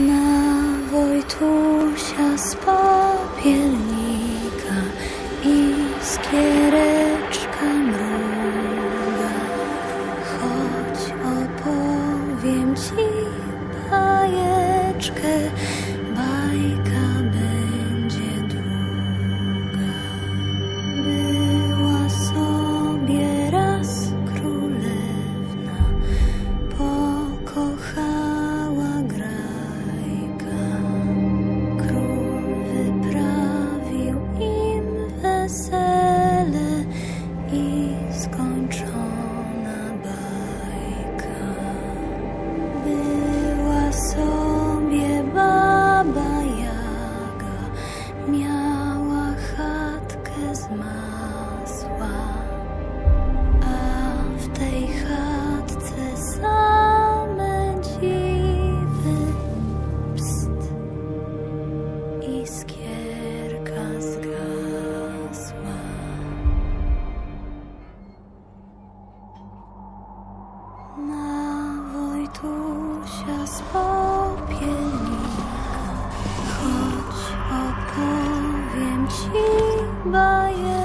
Na Wojtusia z popielnika iskiereczka wesele i skończona bajka. Była sobie baba Jaga, miała chatkę z masła, a w tej chatce same dziwy. Pst, Wojtusia z popielnika Chodź opowiem ci bajeczkę